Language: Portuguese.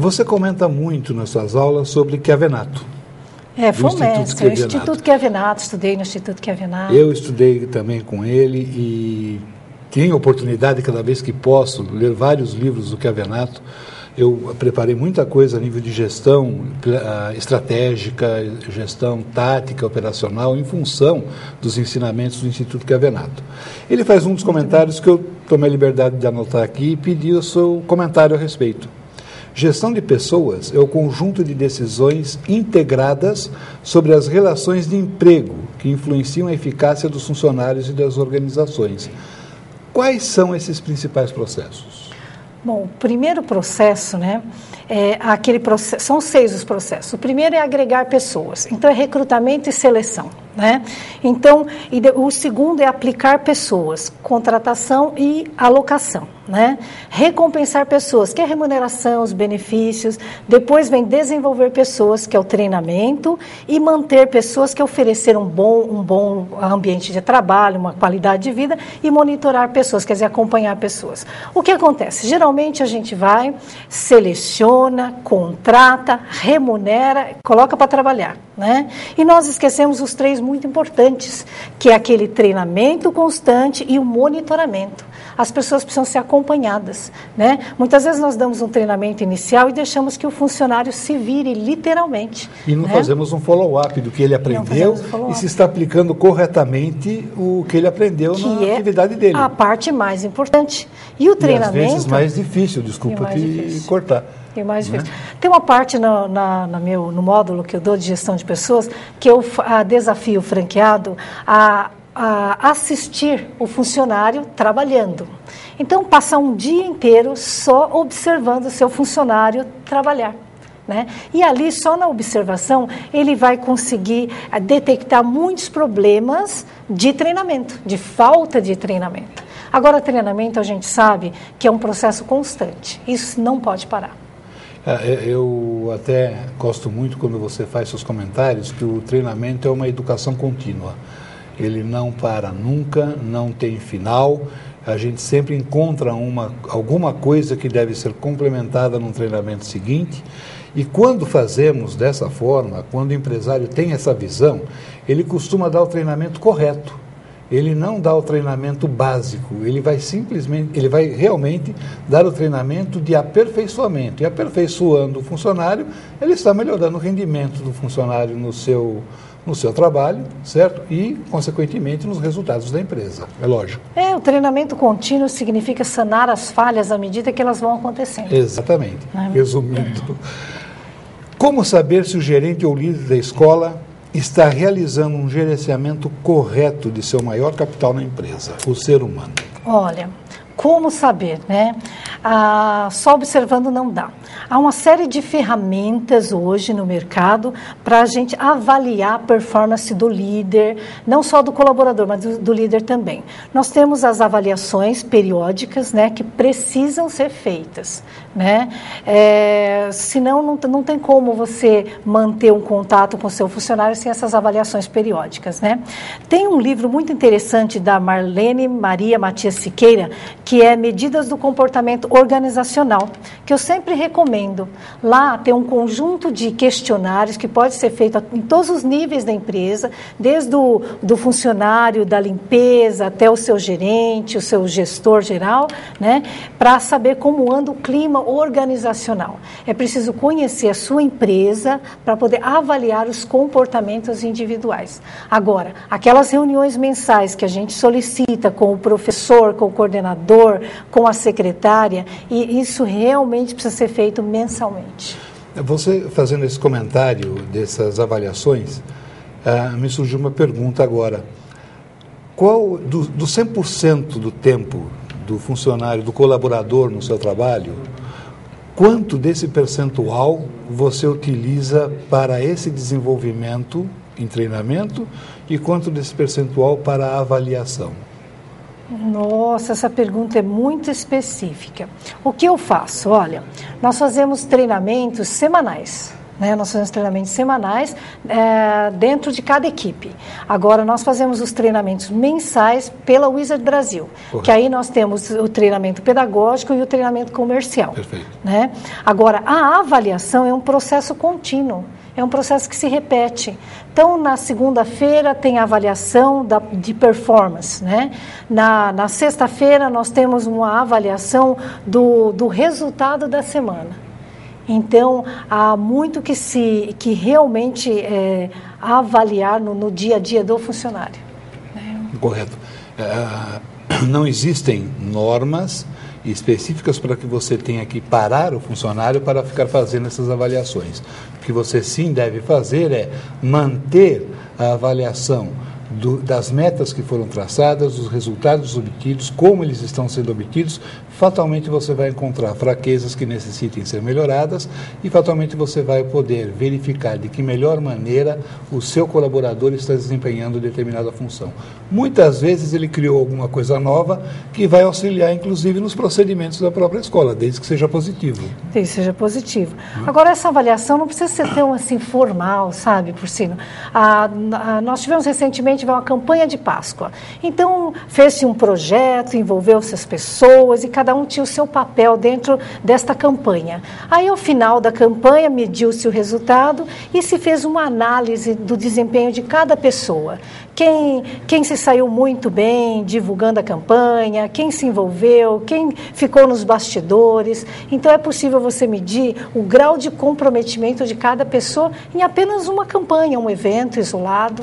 Você comenta muito nas suas aulas sobre Chiavenato. É, foi o mestre, o Instituto Chiavenato, estudei no Instituto Chiavenato. Eu estudei também com ele e tenho oportunidade, cada vez que posso, ler vários livros do Chiavenato. Eu preparei muita coisa a nível de gestão estratégica, gestão tática, operacional, em função dos ensinamentos do Instituto Chiavenato. Ele faz um dos comentários que eu tomei a liberdade de anotar aqui e pedi o seu comentário a respeito. Gestão de pessoas é o conjunto de decisões integradas sobre as relações de emprego que influenciam a eficácia dos funcionários e das organizações. Quais são esses principais processos? Bom, o primeiro processo, né, é aquele processo, são seis os processos. O primeiro é agregar pessoas, então é recrutamento e seleção. Né? Então, o segundo é aplicar pessoas, contratação e alocação. Né? Recompensar pessoas, que é a remuneração, os benefícios. Depois vem desenvolver pessoas, que é o treinamento, e manter pessoas, que é oferecer um bom, um bom ambiente de trabalho, uma qualidade de vida, e monitorar pessoas, quer dizer, acompanhar pessoas. O que acontece? Geralmente a gente vai, seleciona, contrata, remunera, coloca para trabalhar. Né? E nós esquecemos os três muito importantes, que é aquele treinamento constante e o monitoramento. As pessoas precisam ser acompanhadas. Né? Muitas vezes nós damos um treinamento inicial e deixamos que o funcionário se vire literalmente. E não né? fazemos um follow-up do que ele aprendeu e se está aplicando corretamente o que ele aprendeu que na é atividade dele. A parte mais importante. E o treinamento. E às vezes mais difícil, desculpa te difícil. cortar. E mais né? difícil. Né? Tem uma parte no, na, na, meu, no módulo que eu dou de gestão de pessoas que eu a, desafio o franqueado a, a assistir o funcionário trabalhando. Então, passar um dia inteiro só observando o seu funcionário trabalhar. Né? E ali, só na observação, ele vai conseguir eh, detectar muitos problemas de treinamento, de falta de treinamento. Agora, treinamento a gente sabe que é um processo constante, isso não pode parar. É, eu até gosto muito quando você faz seus comentários que o treinamento é uma educação contínua. Ele não para nunca, não tem final. A gente sempre encontra uma, alguma coisa que deve ser complementada num treinamento seguinte. E quando fazemos dessa forma, quando o empresário tem essa visão, ele costuma dar o treinamento correto ele não dá o treinamento básico, ele vai simplesmente, ele vai realmente dar o treinamento de aperfeiçoamento. E aperfeiçoando o funcionário, ele está melhorando o rendimento do funcionário no seu, no seu trabalho, certo? E, consequentemente, nos resultados da empresa, é lógico. É, o treinamento contínuo significa sanar as falhas à medida que elas vão acontecendo. Exatamente. É? Resumindo. Como saber se o gerente ou líder da escola está realizando um gerenciamento correto de seu maior capital na empresa, o ser humano? Olha, como saber, né? Ah, só observando não dá. Há uma série de ferramentas hoje no mercado para a gente avaliar a performance do líder, não só do colaborador, mas do, do líder também. Nós temos as avaliações periódicas, né, que precisam ser feitas, né? É, senão não, não tem como você manter um contato com o seu funcionário sem essas avaliações periódicas, né? Tem um livro muito interessante da Marlene Maria Matias Siqueira que é Medidas do Comportamento Organizacional, que eu sempre recomendo. Lá tem um conjunto de questionários que pode ser feito em todos os níveis da empresa, desde o do funcionário, da limpeza, até o seu gerente, o seu gestor geral, né, para saber como anda o clima organizacional. É preciso conhecer a sua empresa para poder avaliar os comportamentos individuais. Agora, aquelas reuniões mensais que a gente solicita com o professor, com o coordenador, com a secretária, e isso realmente precisa ser feito mensalmente. Você fazendo esse comentário dessas avaliações, uh, me surgiu uma pergunta agora. Qual, do, do 100% do tempo do funcionário, do colaborador no seu trabalho, quanto desse percentual você utiliza para esse desenvolvimento em treinamento e quanto desse percentual para a avaliação? Nossa, essa pergunta é muito específica. O que eu faço? Olha, nós fazemos treinamentos semanais. Né? Nós fazemos treinamentos semanais é, dentro de cada equipe. Agora, nós fazemos os treinamentos mensais pela Wizard Brasil, Correto. que aí nós temos o treinamento pedagógico e o treinamento comercial. Perfeito. Né? Agora, a avaliação é um processo contínuo. É um processo que se repete. Então, na segunda-feira tem a avaliação da, de performance, né? Na, na sexta-feira nós temos uma avaliação do, do resultado da semana. Então, há muito que se que realmente é, avaliar no, no, dia a dia do funcionário. Correto. É, não existem normas específicas para que você tenha que parar o funcionário para ficar fazendo essas avaliações. O que você sim deve fazer é manter a avaliação do, das metas que foram traçadas, dos resultados obtidos, como eles estão sendo obtidos, fatalmente você vai encontrar fraquezas que necessitem ser melhoradas e fatalmente você vai poder verificar de que melhor maneira o seu colaborador está desempenhando determinada função. Muitas vezes ele criou alguma coisa nova que vai auxiliar, inclusive, nos procedimentos da própria escola, desde que seja positivo. Desde que seja positivo. Hum. Agora, essa avaliação não precisa ser tão assim formal, sabe, por cima. Ah, nós tivemos recentemente uma campanha de Páscoa. Então, fez-se um projeto, envolveu-se as pessoas e cada cada um tinha o seu papel dentro desta campanha. Aí, ao final da campanha, mediu-se o resultado e se fez uma análise do desempenho de cada pessoa. Quem, quem se saiu muito bem divulgando a campanha, quem se envolveu, quem ficou nos bastidores. Então, é possível você medir o grau de comprometimento de cada pessoa em apenas uma campanha, um evento isolado.